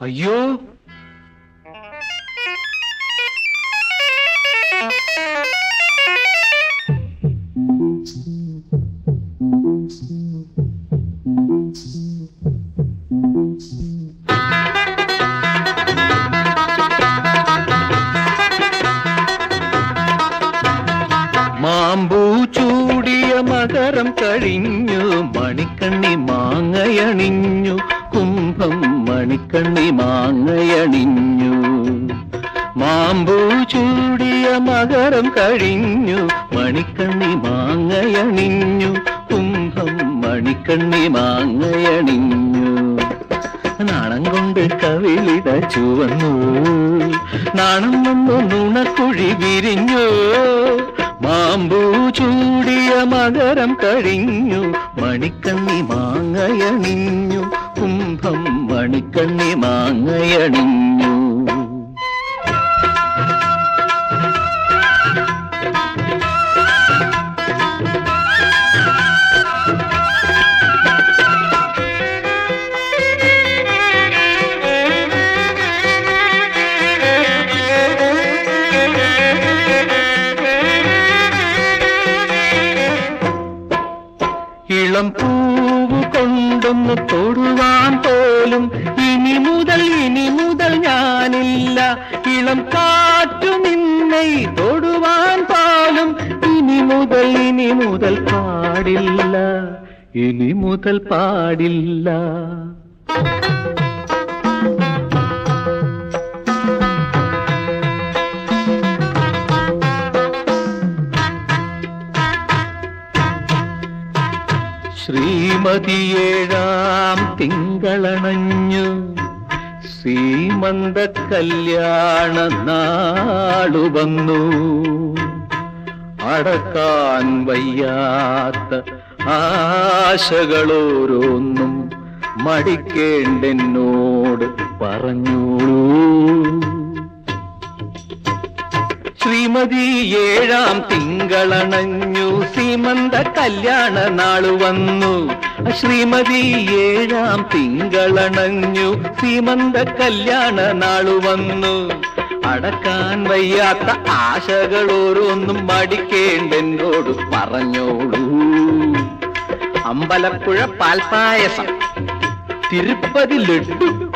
അയ്യോ. മകരം കഴിഞ്ഞു മണിക്കണ്ണി മാങ്ങയണിഞ്ഞു കുംഭം മണിക്കണ്ണി മാങ്ങയണിഞ്ഞു. മാമ്പൂ ചൂടിയ മകരം കഴിഞ്ഞു. മണിക്കണ്ണി മാങ്ങയണിഞ്ഞു. കുംഭം മണിക്കണ്ണി മാങ്ങയണിഞ്ഞു. നാണം കൊണ്ട് കവിളിട ചുവന്നു. നാണം വന്നു നുണക്കുഴി വിരിഞ്ഞു. മാമ്പൂ ചൂടിയ മകരം കഴിഞ്ഞു. മണിക്കണ്ണി മാങ്ങയണിഞ്ഞു. മാങ്ങയണിഞ്ഞു ഇളം കാറ്റു നിന്നെ തൊടുവാൻ പാലും ഇനി മുതൽ ഇനി മുതൽ പാടില്ല. ഇനി മുതൽ പാടില്ല. ശ്രീമതി ഏഴാം തിങ്കളണഞ്ഞു. സീമന്ത കല്യാണ നാളു വന്നു അടക്കാൻ വയ്യാത്ത ആശകളോരോന്നും മടിക്കേണ്ടെന്നോട് പറഞ്ഞോളൂ ശ്രീമതി ഏഴാം തിങ്കളണഞ്ഞു. സീമന്ത കല്യാണ നാളു വന്നു. ശ്രീമതി ഏഴാം തിങ്കളണഞ്ഞു. ശ്രീമന്ത കല്യാണ നാളു വന്നു. അടക്കാൻ വയ്യാത്ത ആശകൾ ഓരോന്നും മടിക്കേണ്ടെന്നോട് പറഞ്ഞോളൂ. അമ്പലപ്പുഴ പാൽപായസം തിരുപ്പതി ലഡു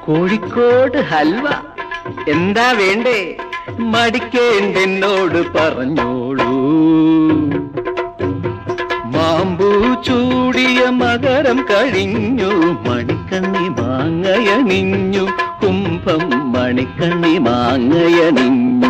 കോഴിക്കോട് ഹൽവ എന്താ വേണ്ടേ? മടിക്കേണ്ടെന്നോട് പറഞ്ഞോളൂ. ചൂടിയ മകരം കഴിഞ്ഞു മണിക്കണ്ണി മാങ്ങയണിഞ്ഞു കുംഭം മണിക്കണ്ണി മാങ്ങയണിഞ്ഞു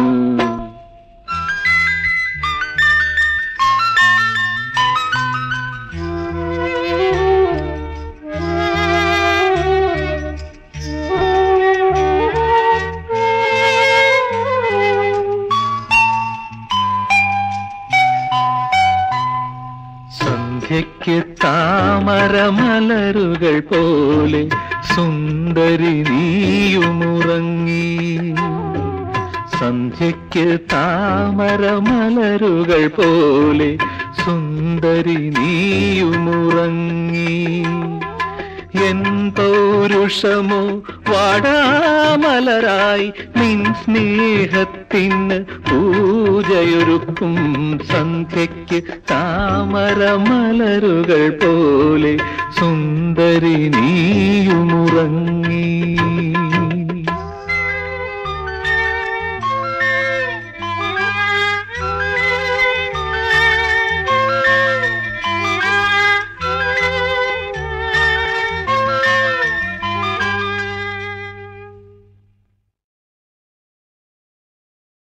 സന്ധ്യയ്ക്ക് താമരമലരുകൾ പോലെ സുന്ദരി നീയുമുറങ്ങി. സന്ധ്യയ്ക്ക് താമരമലരുകൾ പോലെ സുന്ദരി നീയുമുറങ്ങി. എൻ പൗരുഷമോ വാടാമലരായി നിൻ സ്നേഹത്തിന് പൂജയൊരുക്കും. സന്ധ്യയ്ക്ക് താമരമലരുകൾ പോലെ സുന്ദരി നീയുമുറങ്ങി.